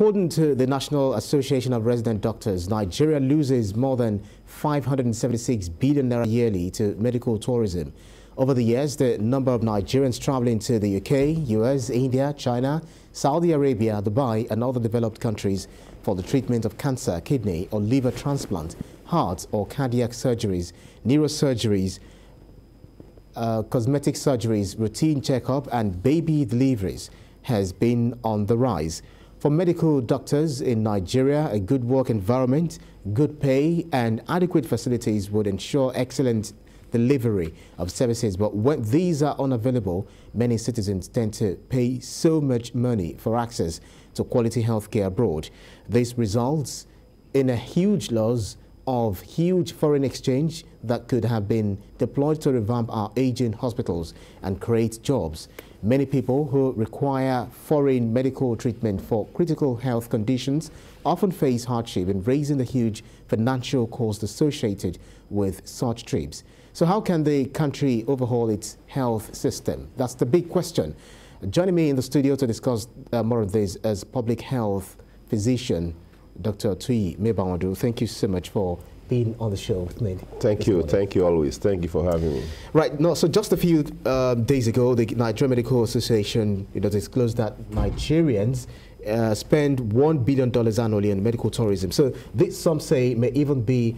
According to the National Association of Resident Doctors, Nigeria loses more than 576 billion naira yearly to medical tourism. Over the years, the number of Nigerians traveling to the UK, US, India, China, Saudi Arabia, Dubai, and other developed countries for the treatment of cancer, kidney or liver transplant, heart or cardiac surgeries, neurosurgeries, uh, cosmetic surgeries, routine checkup, and baby deliveries has been on the rise. For medical doctors in Nigeria, a good work environment, good pay, and adequate facilities would ensure excellent delivery of services. But when these are unavailable, many citizens tend to pay so much money for access to quality healthcare abroad. This results in a huge loss of huge foreign exchange that could have been deployed to revamp our aging hospitals and create jobs. Many people who require foreign medical treatment for critical health conditions often face hardship in raising the huge financial cost associated with such trips. So how can the country overhaul its health system? That's the big question. Joining me in the studio to discuss uh, more of this is public health physician Dr. Tui Mebawadu. Thank you so much for being on the show with me. Thank you. Morning. Thank you always. Thank you for having me. Right. No, so just a few uh, days ago, the Nigerian Medical Association you know, disclosed that Nigerians uh, spend $1 billion annually on medical tourism. So this, some say, may even be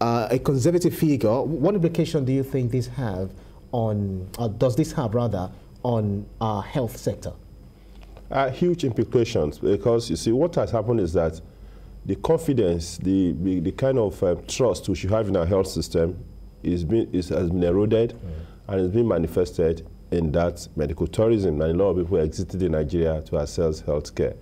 uh, a conservative figure. What implication do you think this have on, uh, does this have rather, on our health sector? Uh, huge implications because you see what has happened is that the confidence, the, the, the kind of uh, trust we should have in our health system is been, is, has been eroded mm. and it's been manifested in that medical tourism. And a lot of people exited in Nigeria to access health care.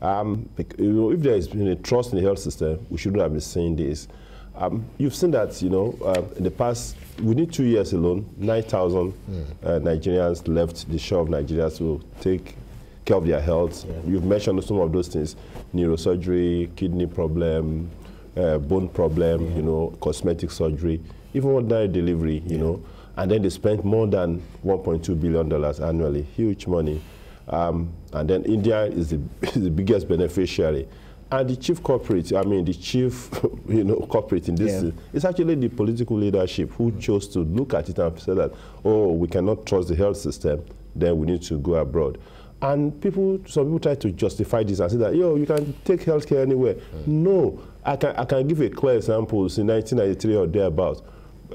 Um, if there has been a trust in the health system, we shouldn't have been saying this. Um, you've seen that, you know, uh, in the past, within two years alone, 9,000 mm. uh, Nigerians left the shore of Nigeria to take care of their health. Yeah. You've mentioned some of those things neurosurgery, kidney problem, uh, bone problem, yeah. you know, cosmetic surgery, even ordinary delivery, you know. And then they spent more than $1.2 billion annually, huge money. Um, and then India is the, is the biggest beneficiary. And the chief corporate, I mean, the chief, you know, corporate in this, yeah. is actually the political leadership who chose to look at it and say that, oh, we cannot trust the health system, then we need to go abroad. And people, some people try to justify this and say that, yo, you can take healthcare anywhere. Mm. No, I can, I can give a clear example. In 1993 or thereabouts,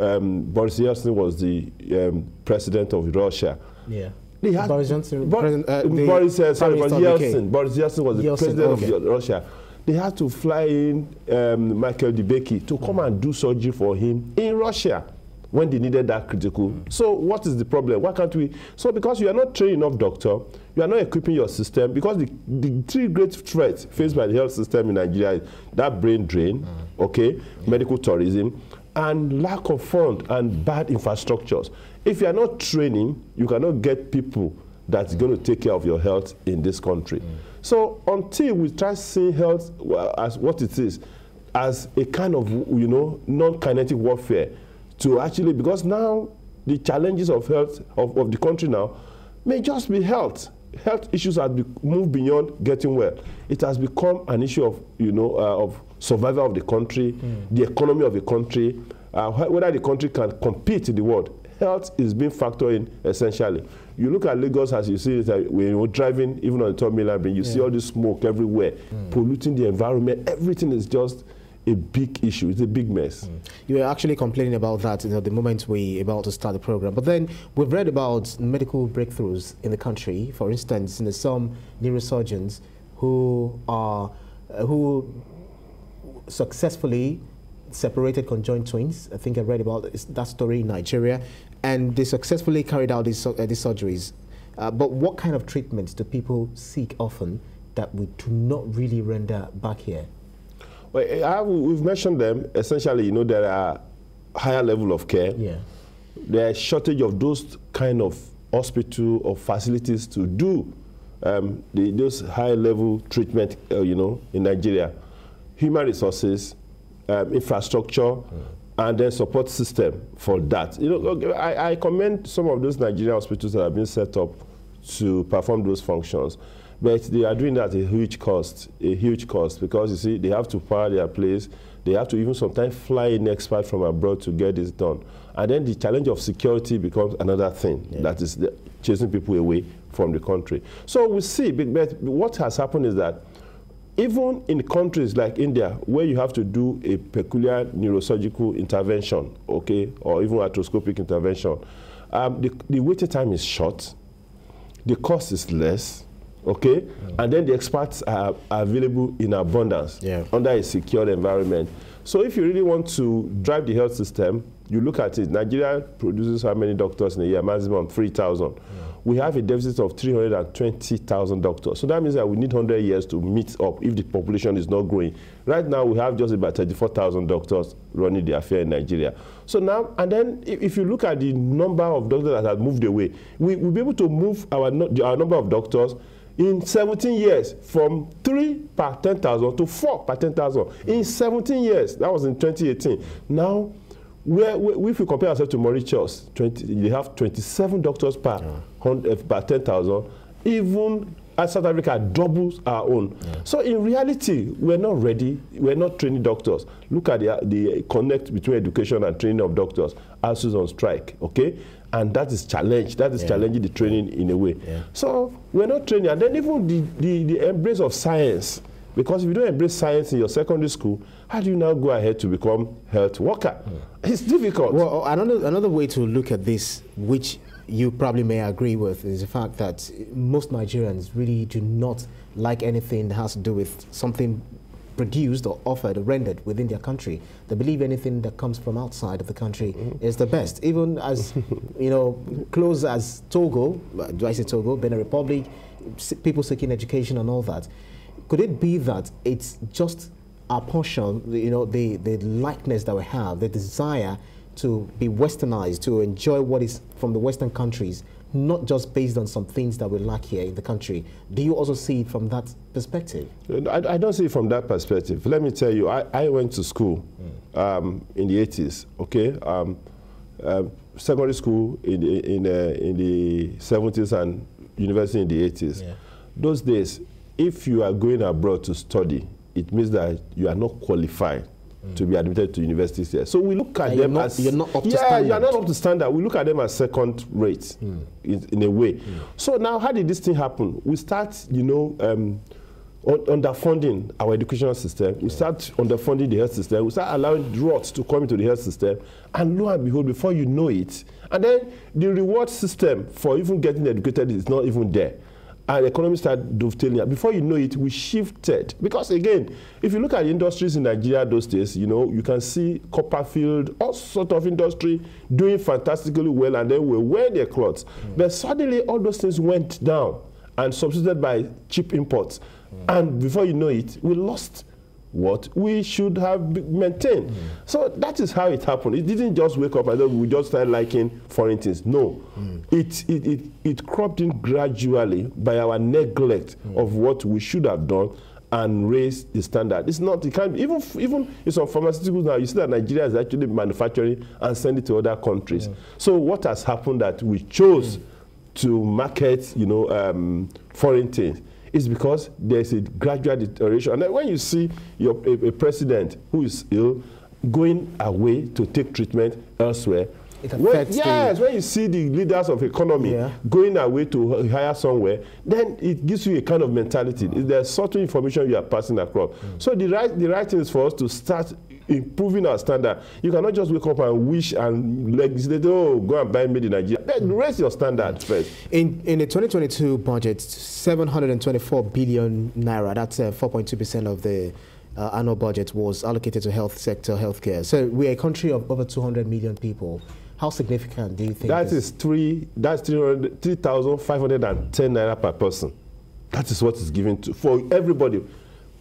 um, Boris Yeltsin was the um, president of Russia. Yeah. Had, Boris Johnson, Bo President, uh, Boris, uh, sorry, Boris Yeltsin. Boris Yeltsin was the president okay. of Russia. They had to fly in um, Michael DeBakey to come mm. and do surgery for him in Russia when they needed that critical. Mm. So what is the problem? Why can't we? So because you are not trained enough doctor, you are not equipping your system because the, the three great threats faced by the health system in Nigeria is that brain drain, mm. okay, yeah. medical tourism, and lack of fund and bad infrastructures. If you are not training, you cannot get people that's mm. going to take care of your health in this country. Mm. So until we try seeing health as what it is, as a kind of, you know, non-kinetic warfare, to actually, because now the challenges of health of, of the country now may just be health. Health issues have moved beyond getting well. It has become an issue of, you know, uh, of survival of the country, mm. the economy of the country, uh, whether the country can compete in the world. Health is being factored in essentially. You look at Lagos as you see it, uh, when you're driving, even on the Third Mainland, you yeah. see all this smoke everywhere, mm. polluting the environment. Everything is just a big issue. It's a big mess. Mm. You were actually complaining about that you know, the moment we about to start the program. But then we've read about medical breakthroughs in the country. For instance, you know, some neurosurgeons who are uh, who successfully separated conjoined twins. I think I read about that story in Nigeria, and they successfully carried out these, uh, these surgeries. Uh, but what kind of treatments do people seek often that we do not really render back here? Well, eh, I, we've mentioned them. Essentially, you know, there are higher level of care. Yeah. There's shortage of those kind of hospital or facilities to do um, the, those high level treatment, uh, you know, in Nigeria. Human resources, um, infrastructure, mm. and then support system for that. You know, I, I commend some of those Nigerian hospitals that have been set up to perform those functions. But they are doing that at a huge cost, a huge cost, because you see, they have to power their place. They have to even sometimes fly in experts from abroad to get this done. And then the challenge of security becomes another thing yeah. that is chasing people away from the country. So we see, but what has happened is that even in countries like India, where you have to do a peculiar neurosurgical intervention, okay, or even arthroscopic intervention, um, the, the waiting time is short, the cost is less, okay, mm. and then the experts are, are available in abundance yeah. under a secure environment. So if you really want to drive the health system, you look at it, Nigeria produces how many doctors in a year? Maximum 3,000. Yeah. We have a deficit of 320,000 doctors. So that means that we need 100 years to meet up if the population is not growing. Right now, we have just about 34,000 doctors running the affair in Nigeria. So now, and then if, if, you look at the number of doctors that have moved away, we will be able to move our, our number of doctors in 17 years from 3 per 10,000 to 4 per 10,000. In 17 years, that was in 2018. Now, where, where, if we compare ourselves to Mauritius, 20, they have 27 doctors per, yeah. per 10,000. Even as South Africa doubles our own. Yeah. So in reality, we're not ready. We're not training doctors. Look at the, the connect between education and training of doctors. ASU's on strike, okay? And that is challenge. That is yeah. challenging the training in a way. Yeah. So we're not training. And then even the, the, the embrace of science. Because if you don't embrace science in your secondary school, how do you now go ahead to become health worker? Mm. It's difficult. Well, another, another way to look at this, which you probably may agree with, is the fact that most Nigerians really do not like anything that has to do with something produced or offered or rendered within their country. They believe anything that comes from outside of the country mm -hmm. is the best. Even as, you know, close as Togo, do I say Togo, Benin Republic, people seeking education and all that. Could it be that it's just our portion, you know, the, the likeness that we have, the desire to be westernized, to enjoy what is from the Western countries, not just based on some things that we lack here in the country. Do you also see it from that perspective? I, I don't see it from that perspective. Let me tell you, I, I went to school mm. um, in the 80s, okay? Um, uh, secondary school in the, in, uh, in the 70s and university in the 80s. Yeah. Those days, if you are going abroad to study, it means that you are not qualified mm. to be admitted to universities here. So we look at them not, as you're not up to yeah, standard. you're not up to standard. We look at them as second rate mm. in, in, a way. Mm. So now, how did this thing happen? We start, you know. Um, underfunding our educational system. We start underfunding the health system. We start allowing drugs to come into the health system. And lo and behold, before you know it, and then the reward system for even getting educated is not even there and the economy started dovetailing. Before you know it, we shifted. Because again, if you look at industries in Nigeria those days, you know, you can see Copperfield, all sort of industry doing fantastically well, and then we wear their clothes. Mm. But suddenly all those things went down and substituted by cheap imports. Mm. And before you know it, we lost what we should have maintained. Mm. So that is how it happened. It didn't just wake up and then we just started liking foreign things. No, mm. it, it, it, it cropped in gradually by our neglect mm. of what we should have done and raise the standard. It's not, it can't, even, even in some pharmaceuticals now, you see that Nigeria is actually manufacturing and sending to other countries. Yeah. So what has happened that we chose mm. to market, you know, um, foreign things is because there's a gradual deterioration. And then when you see your, a, a president who is ill going away to take treatment elsewhere, when, yes, when you see the leaders of economy yeah. going away to hire somewhere, then it gives you a kind of mentality. Mm. There's certain information you are passing across. Mm. So the right, the right thing is for us to start improving our standard. You cannot just wake up and wish and legislate, oh, go and buy made in Nigeria. Then raise your standard first. In, in the 2022 budget, 724 billion naira, that's 4.2% uh, of the uh, annual budget was allocated to health sector, healthcare. So we're a country of over 200 million people. How significant do you think? That is three. That's 3,510 naira per person. That is what is given to for everybody,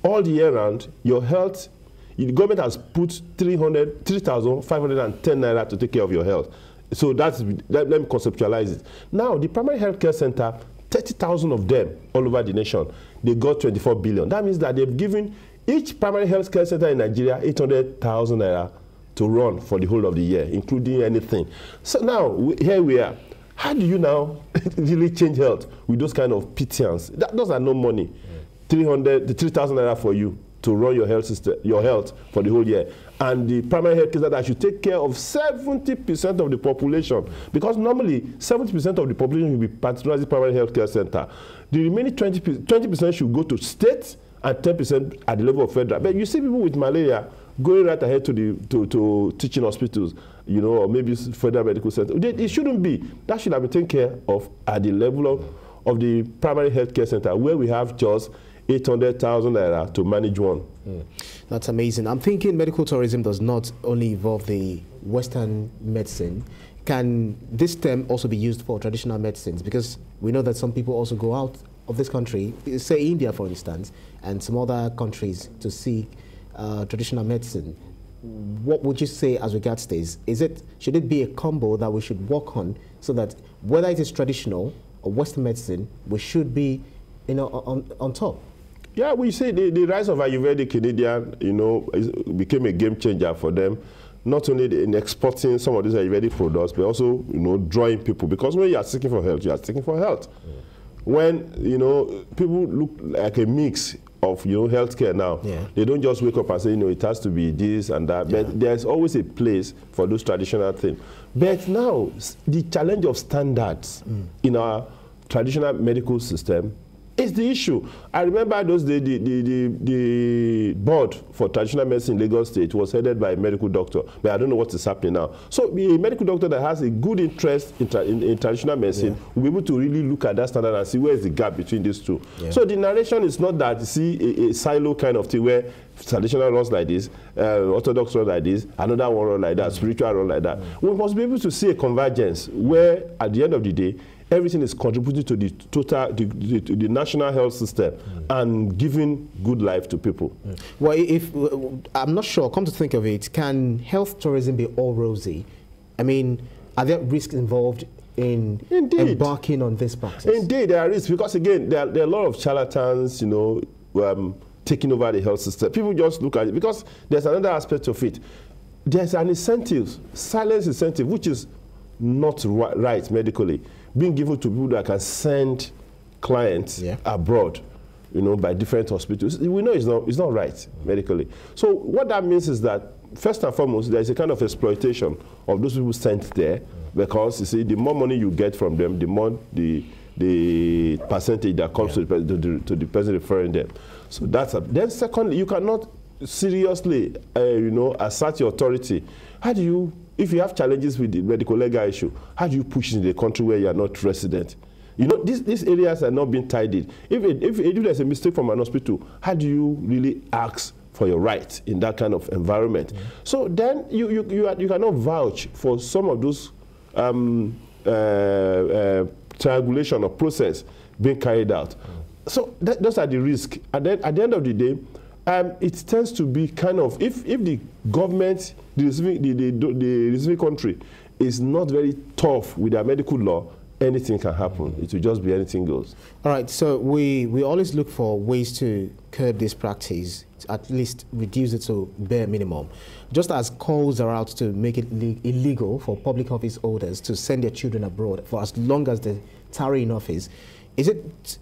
all the year round. Your health the government has put 300, 3,510 naira to take care of your health. So that's, let, let me conceptualize it. Now, the primary health care center, 30,000 of them all over the nation, they got 24 billion. That means that they've given each primary health care center in Nigeria 800,000 naira to run for the whole of the year, including anything. So now, we, here we are. How do you now really change health with those kind of pittance? That, those are no money. Mm. 300, the 3,000 naira for you to run your health system, your health for the whole year. And the primary health care that should take care of 70% of the population. Because normally 70% of the population will be patronized the primary health care center. The remaining 20%, 20% should go to state and 10% at the level of federal. But you see people with malaria going right ahead to the to, to teaching hospitals, you know, or maybe federal medical center. It shouldn't be. That should have been taken care of at the level of, of the primary health care center where we have just 800,000 naira to manage one. Mm. That's amazing. I'm thinking medical tourism does not only involve the Western medicine. Can this term also be used for traditional medicines? Because we know that some people also go out of this country, say India, for instance, and some other countries to seek uh, traditional medicine. What would you say as regards this? Is it should it be a combo that we should work on so that whether it is traditional or Western medicine, we should be, you know, on, on top? Yeah, we say the, the rise of Ayurvedic Canadian, you know, is, became a game changer for them. Not only in exporting some of these Ayurvedic products, but also, you know, drawing people. Because when you are seeking for health, you are seeking for health. Mm. When, you know, people look like a mix of you know healthcare now. Yeah. They don't just wake up and say you know it has to be this and that. Yeah. But there's always a place for those traditional things. But now the challenge of standards mm. in our traditional medical system it's the issue. I remember those days, the, the, the, the, board for traditional medicine in Lagos State was headed by a medical doctor, but I don't know what is happening now. So a medical doctor that has a good interest in, tra in, in traditional medicine yeah. will be able to really look at that standard and see where is the gap between these two. Yeah. So the narration is not that, you see, a, a silo kind of thing where traditional runs like this, uh, orthodox runs like this, another one run like that, mm. spiritual run like that. Mm. We must be able to see a convergence where, at the end of the day, everything is contributing to the total, the, the, the national health system mm. and giving good life to people. Mm. Well, if I'm not sure, come to think of it, can health tourism be all rosy? I mean, are there risks involved in Indeed. embarking on this practice? Indeed, there are risks because again, there are, there are a lot of charlatans, you know, um, taking over the health system. People just look at it because there's another aspect of it. There's an incentive, silence incentive, which is not right medically being given to people that can send clients yeah. abroad, you know, by different hospitals. We know it's not, it's not right medically. So what that means is that, first and foremost, there's a kind of exploitation of those people sent there because, you see, the more money you get from them, the more the, the percentage that comes yeah. to, the, to, the, to, the, person referring them. So that's a, then secondly, you cannot seriously, uh, you know, assert your authority. How do you if you have challenges with the medical legal issue, how do you push in the country where you are not resident? You know, these, these areas are not being tidied. If, it, if, if there's a mistake from an hospital, how do you really ask for your right in that kind of environment? Mm -hmm. So then you, you, you, are, you cannot vouch for some of those um, uh, uh, triangulation or process being carried out. Mm -hmm. So that, those are the risks. And then at the end of the day, um, it tends to be kind of, if, if the government the receiving, the, the, the receiving country is not very tough with their medical law, anything can happen. It will just be anything goes. All right, so we, we always look for ways to curb this practice, at least reduce it to bare minimum. Just as calls are out to make it illegal for public office holders to send their children abroad for as long as they tarry in office, is it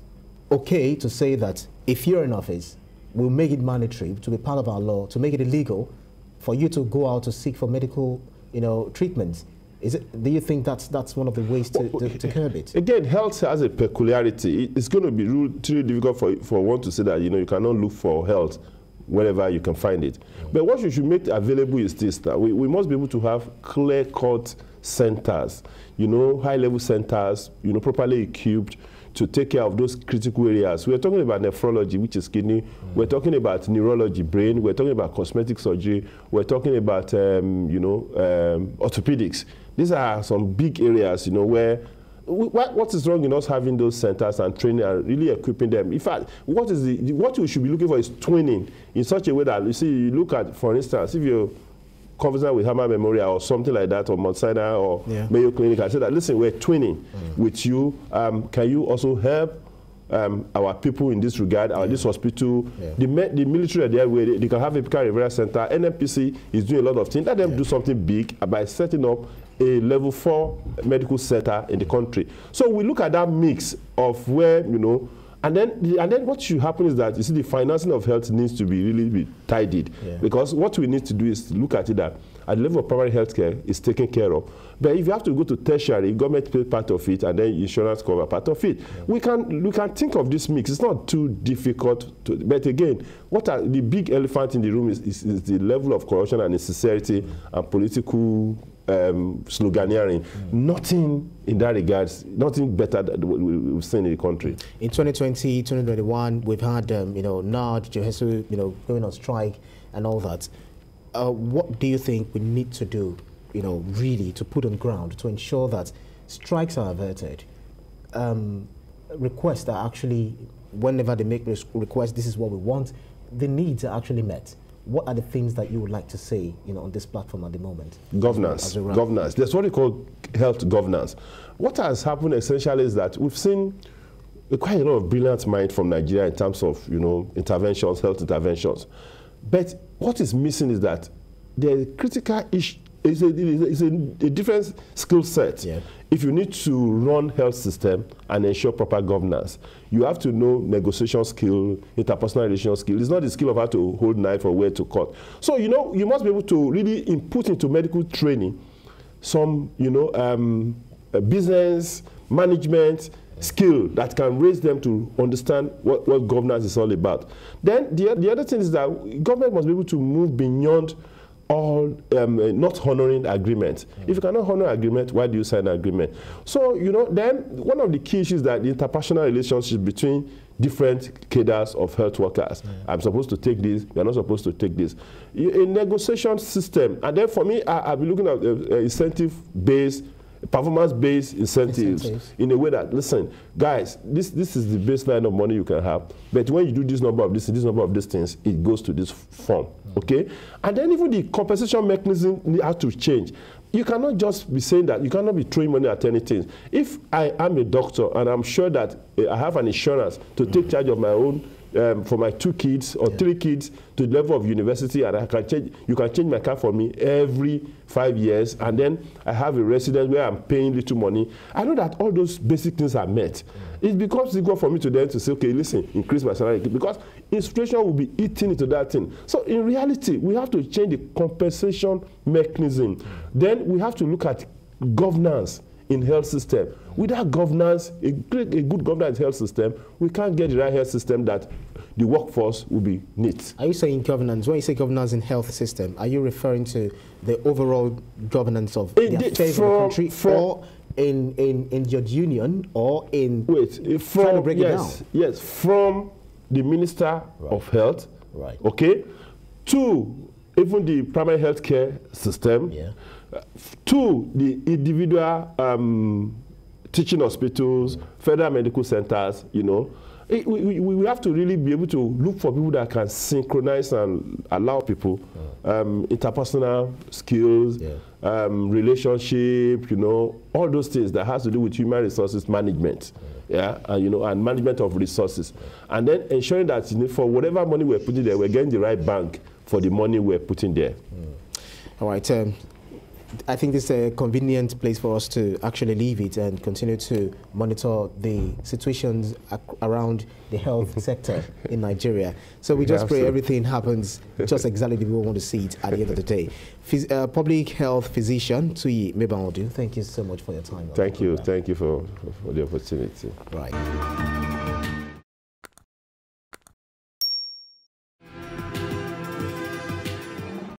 okay to say that if you're in office, we'll make it mandatory to be part of our law, to make it illegal for you to go out to seek for medical, you know, treatments. Is it, do you think that's, that's one of the ways to, to, to curb it? Again, health has a peculiarity. It's going to be really, difficult for, for one to say that, you know, you cannot look for health wherever you can find it. But what you should make available is this, that we, we must be able to have clear-cut centers, you know, high-level centers, you know, properly equipped, to take care of those critical areas. We're talking about nephrology, which is kidney. Mm. We're talking about neurology, brain. We're talking about cosmetic surgery. We're talking about, um, you know, um, orthopedics. These are some big areas, you know, where what, is wrong in us having those centers and training and really equipping them? In fact, what is the what you should be looking for is twinning in such a way that you see, you look at, for instance, if you conversation with Hammer Memorial or something like that, or Mount Sinai or yeah. Mayo Clinic, I said that, listen, we're twinning mm. with you. Um, can you also help um, our people in this regard, our Yeah. this hospital, Yeah. the, me- the military are there where they, they can have a Pika Rivera Center. NNPC is doing a lot of things. Let them Yeah. do something big by setting up a level four medical center in the country. So we look at that mix of where, you know, and then, the- and then what should happen is that you see the financing of health needs to be really be tidied Yeah. because what we need to do is look at it that at the level of primary health care is taken care of. But if you have to go to tertiary, government pay part of it and then insurance cover part of it. We can we can think of this mix. It's not too difficult. To, but again, what are the big elephant in the room is, is, is the level of corruption and insincerity and political um, sloganeering. Nothing in that regards, nothing better that we- we- we've seen in the country. In 2020, 2021, we've had, um, you know, NARD, JOHESU, you know, going on strike and all that. Uh, what do you think we need to do, you know, really to put on ground to ensure that strikes are averted? Um, requests are actually, whenever they make requests, this is what we want, the needs are actually met. What are the things that you would like to say, you know, on this platform at the moment? governance. As a wrap. Governance. There's what we call health governance. What has happened essentially is that we've seen quite a lot of brilliant mind from Nigeria in terms of you know interventions, health interventions. But what is missing is that the critical issue is a, is a, a different skill set. Yeah. If you need to run health system and ensure proper governance, you have to know negotiation skill, interpersonal relation skill. It's not the skill of how to hold knife or where to cut. So you know you must be able to really input into medical training some you know um, business management skill that can raise them to understand what, what governance is all about. Then the, the other thing is that government must be able to move beyond all um, uh, not honoring agreement. If you cannot honor agreement, why do you sign an agreement? So you know, then one of the key issues that the interpersonal relationship between different cadres of health workers. I'm supposed to take this, you're not supposed to take this. A a negotiation system, and then for me, I, I'll be looking at uh, uh, incentive-based, performance-based incentives, Incentives. in a way that, listen, guys, this, this is the baseline of money you can have, but when you do this number of this, this number of these things, it goes to this form, okay? And then even the compensation mechanism has to change. You cannot just be saying that, you cannot be throwing money at anything. If I am a doctor and I'm sure that uh, I have an insurance to take charge of my own um, for my two kids or three kids to the level of university and I can change, you can change my car for me every five years and then I have a residence where I'm paying little money. I know that all those basic things are met. It becomes equal for me to then to say, okay, listen, increase my salary because inflation will be eating into that thing. So in reality, we have to change the compensation mechanism. Then we have to look at governance in health system. Without governance, a, great, a good governance health system, we can't get the right health system that the workforce will be neat. Are you saying governance? When you say governance in health system, are you referring to the overall governance of the Indeed, affairs of the country, from- or in, in, in your union, or in Wait, trying to from break it yes, down? yes, from the Minister of Health, Right. okay, to even the primary health care system, Yeah. uh, to the individual um, teaching hospitals, federal medical centers, you know. It- we, we, we have to really be able to look for people that can synchronize and allow people um, interpersonal skills, Yeah. um, relationship, you know, all those things that has to do with human resources management, yeah, and you know, and management of resources, and then ensuring that you know, for whatever money we're putting there, we're getting the right bank for the money we're putting there. All right. Um, I think this is a convenient place for us to actually leave it and continue to monitor the situations around the health sector in Nigeria. So we just pray everything happens just exactly the way we want to see it at the end of the day. Phys- uh, public health physician Tuyi Mebamodu, thank you so much for your time. Thank you, thank you for, for the opportunity. Right.